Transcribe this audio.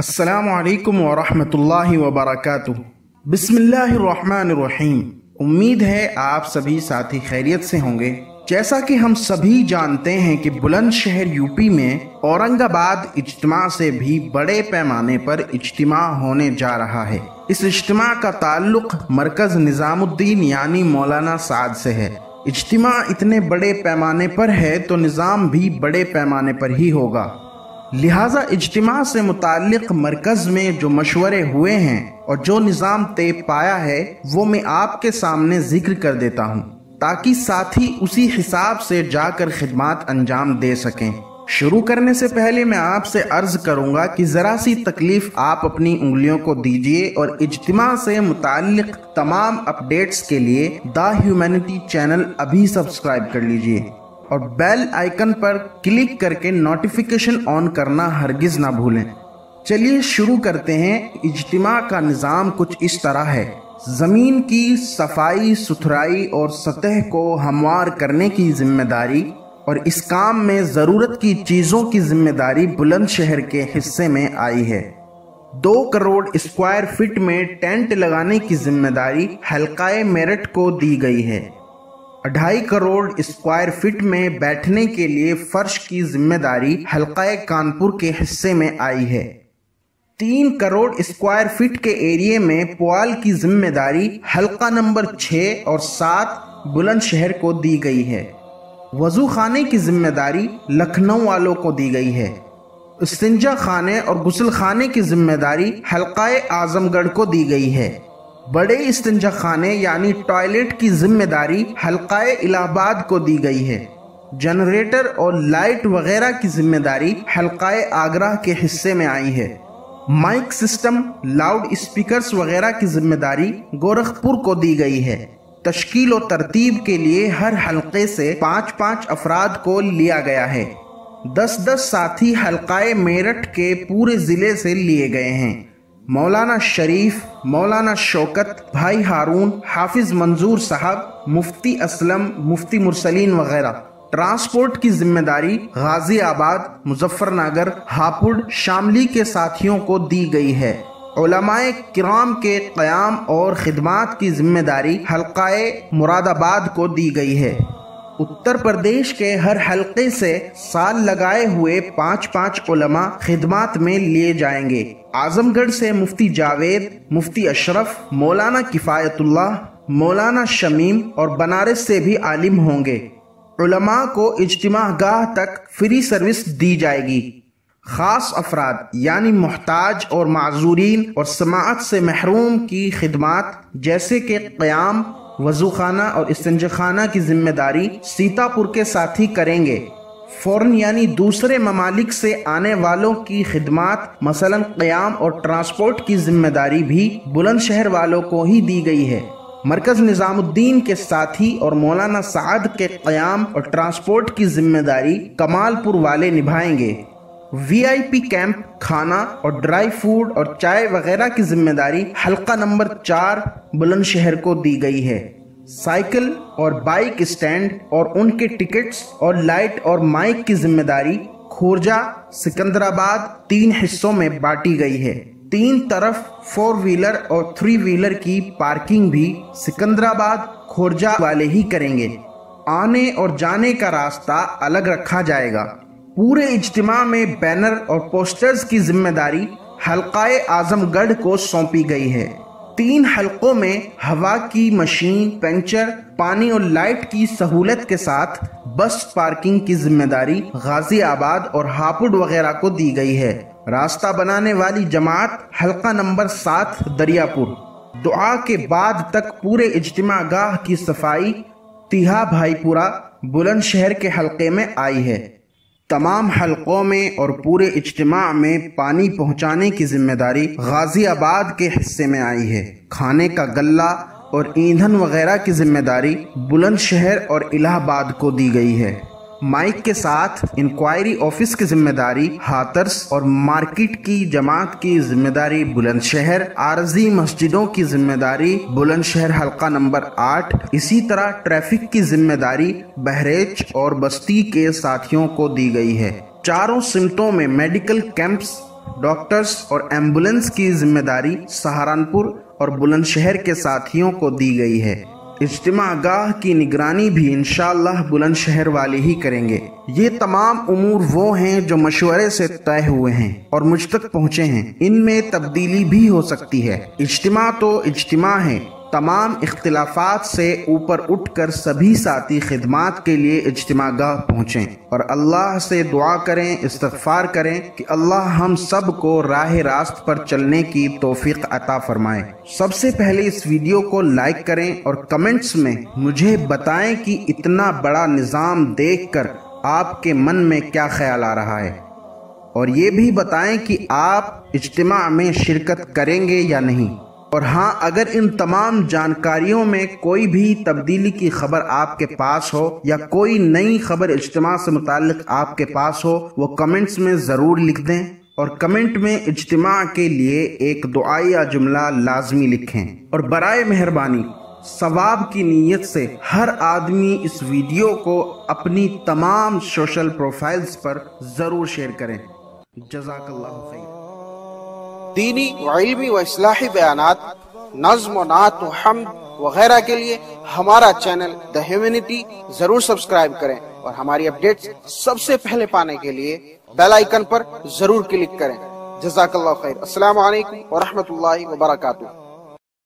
السلام علیکم ورحمۃ اللہ وبرکاتہ۔ بسم اللہ الرحمن الرحیم۔ امید ہے آپ سبھی ساتھی خیریت سے ہوں گے۔ جیسا کہ ہم سبھی جانتے ہیں کہ بلند شہر یو پی میں اورنگ آباد اجتماع سے بھی بڑے پیمانے پر اجتماع ہونے جا رہا ہے۔ اس اجتماع کا تعلق مرکز نظام الدین یعنی مولانا سعد سے ہے۔ اجتماع اتنے بڑے پیمانے پر ہے تو نظام بھی بڑے پیمانے پر ہی ہوگا۔ لہٰذا اجتماع سے متعلق مرکز میں جو مشورے ہوئے ہیں اور جو نظام طے پایا ہے، وہ میں آپ کے سامنے ذکر کر دیتا ہوں تاکہ ساتھی اسی حساب سے جا کر خدمات انجام دے سکیں۔ شروع کرنے سے پہلے میں آپ سے عرض کروں گا کہ ذرا سی تکلیف آپ اپنی انگلیوں کو دیجیے اور اجتماع سے متعلق تمام اپڈیٹس کے لیے دا ہیومینٹی چینل ابھی سبسکرائب کر لیجیے۔ اور بیل آئیکن پر کلک کر کے نوٹیفیکیشن آن کرنا ہرگز نہ بھولیں۔ چلیے شروع کرتے ہیں۔ اجتماع کا نظام کچھ اس طرح ہے۔ زمین کی صفائی، ستھرائی اور سطح کو ہموار کرنے کی ذمہ داری اور اس کام میں ضرورت کی چیزوں کی ذمہ داری بلند شہر کے حصے میں آئی ہے۔ دو کروڑ اسکوائر فٹ میں ٹینٹ لگانے کی ذمہ داری حلقہ میرٹ کو دی گئی ہے۔ اڑھائی کروڑ اسکوائر فٹ میں بیٹھنے کے لیے فرش کی ذمہ داری حلقہ کانپور کے حصے میں آئی ہے۔ تین کروڑ اسکوائر فٹ کے ایریے میں پوال کی ذمہ داری حلقہ نمبر چھ اور سات بلند شہر کو دی گئی ہے۔ وضو خانے کی ذمہ داری لکھنؤ والوں کو دی گئی ہے۔ استنجا خانے اور غسل خانے کی ذمہ داری حلقہ اعظم گڑھ کو دی گئی ہے۔ بڑے استنجا خانے یعنی ٹوائلٹ کی ذمہ داری حلقہ الہ آباد کو دی گئی ہے۔ جنریٹر اور لائٹ وغیرہ کی ذمہ داری حلقہ آگرہ کے حصے میں آئی ہے۔ مائک سسٹم، لاؤڈ اسپیکرز وغیرہ کی ذمہ داری گورکھپور کو دی گئی ہے۔ تشکیل و ترتیب کے لیے ہر حلقے سے پانچ پانچ افراد کو لیا گیا ہے۔ دس دس ساتھی حلقہ میرٹھ کے پورے ضلع سے لیے گئے ہیں۔ مولانا شریف، مولانا شوکت، بھائی ہارون، حافظ منظور صاحب، مفتی اسلم، مفتی مرسلین وغیرہ۔ ٹرانسپورٹ کی ذمہ داری غازی آباد، مظفر نگر، ہاپوڑ، شاملی کے ساتھیوں کو دی گئی ہے۔ علماء کرام کے قیام اور خدمات کی ذمہ داری حلقہ مراد آباد کو دی گئی ہے۔ اتر پردیش کے ہر حلقے سے سال لگائے ہوئے پانچ پانچ علماء خدمات میں لیے جائیں گے۔ اعظم گڑھ سے مفتی جاوید، مفتی اشرف، مولانا کفایت اللہ، مولانا شمیم اور بنارس سے بھی عالم ہوں گے۔ علماء کو اجتماع گاہ تک فری سروس دی جائے گی۔ خاص افراد یعنی محتاج اور معذورین اور سماعت سے محروم کی خدمات جیسے کہ قیام وضو خانہ اور استنج خانہ کی ذمہ داری سیتا پور کے ساتھی کریں گے۔ فوراً یعنی دوسرے ممالک سے آنے والوں کی خدمات، مثلا قیام اور ٹرانسپورٹ کی ذمہ داری بھی بلند شہر والوں کو ہی دی گئی ہے۔ مرکز نظام الدین کے ساتھی اور مولانا سعد کے قیام اور ٹرانسپورٹ کی ذمہ داری کمال پور والے نبھائیں گے۔ وی آئی پی کیمپ، کھانا اور ڈرائی فوڈ اور چائے وغیرہ کی ذمہ داری حلقہ نمبر چار بلند شہر کو دی گئی ہے۔ سائیکل اور بائک اسٹینڈ اور ان کے ٹکٹس اور لائٹ اور مائک کی ذمہ داری کھورجا سکندر آباد تین حصوں میں بانٹی گئی ہے۔ تین طرف فور ویلر اور تھری ویلر کی پارکنگ بھی سکندر آباد کھورجا والے ہی کریں گے۔ آنے اور جانے کا راستہ الگ رکھا جائے گا۔ پورے اجتماع میں بینر اور پوسٹرز کی ذمہ داری حلقہ اعظم گڑھ کو سونپی گئی ہے۔ تین حلقوں میں ہوا کی مشین، پینچر، پانی اور لائٹ کی سہولت کے ساتھ بس پارکنگ کی ذمہ داری غازی آباد اور ہاپوڈ وغیرہ کو دی گئی ہے۔ راستہ بنانے والی جماعت حلقہ نمبر سات، دریاپور۔ دعا کے بعد تک پورے اجتماع گاہ کی صفائی تیہا بھائی پورا بلند شہر کے حلقے میں آئی ہے۔ تمام حلقوں میں اور پورے اجتماع میں پانی پہنچانے کی ذمہ داری غازی آباد کے حصے میں آئی ہے۔ کھانے کا گلہ اور ایندھن وغیرہ کی ذمہ داری بلند شہر اور الہ آباد کو دی گئی ہے۔ مائک کے ساتھ انکوائری آفس کی ذمہ داری، ہاترس اور مارکیٹ کی جماعت کی ذمہ داری بلند شہر، عارضی مسجدوں کی ذمہ داری بلند شہر حلقہ نمبر آٹھ۔ اسی طرح ٹریفک کی ذمہ داری بہریچ اور بستی کے ساتھیوں کو دی گئی ہے۔ چاروں سمتوں میں میڈیکل کیمپس، ڈاکٹرز اور ایمبولنس کی ذمہ داری سہارنپور اور بلند شہر کے ساتھیوں کو دی گئی ہے۔ اجتماع گاہ کی نگرانی بھی انشاءاللہ بلند شہر والے ہی کریں گے۔ یہ تمام امور وہ ہیں جو مشورے سے طے ہوئے ہیں اور مجھ تک پہنچے ہیں۔ ان میں تبدیلی بھی ہو سکتی ہے۔ اجتماع تو اجتماع ہے۔ تمام اختلافات سے اوپر اٹھ کر سبھی ساتھی خدمات کے لیے اجتماع گاہ پہنچیں اور اللہ سے دعا کریں، استغفار کریں کہ اللہ ہم سب کو راہ راست پر چلنے کی توفیق عطا فرمائے۔ سب سے پہلے اس ویڈیو کو لائک کریں اور کمنٹس میں مجھے بتائیں کہ اتنا بڑا نظام دیکھ کر آپ کے من میں کیا خیال آ رہا ہے۔ اور یہ بھی بتائیں کہ آپ اجتماع میں شرکت کریں گے یا نہیں۔ اور ہاں اگر ان تمام جانکاریوں میں کوئی بھی تبدیلی کی خبر آپ کے پاس ہو یا کوئی نئی خبر اجتماع سے متعلق آپ کے پاس ہو، وہ کمنٹس میں ضرور لکھ دیں اور کمنٹ میں اجتماع کے لیے ایک دعائیہ جملہ لازمی لکھیں۔ اور برائے مہربانی، ثواب کی نیت سے ہر آدمی اس ویڈیو کو اپنی تمام سوشل پروفائلز پر ضرور شیئر کریں۔ جزاک اللہ خیر۔ دینی و علمی و اصلاحی بیانات، نظم و نعت و حمد وغیرہ کے لیے ہمارا چینل دا ہیومینٹی ضرور سبسکرائب کریں اور ہماری اپڈیٹس سب سے پہلے پانے کے لیے بیل آئیکن پر ضرور کلک کریں۔ جزاک اللہ خیر۔ السلام علیکم ورحمۃ اللہ وبرکاتہ۔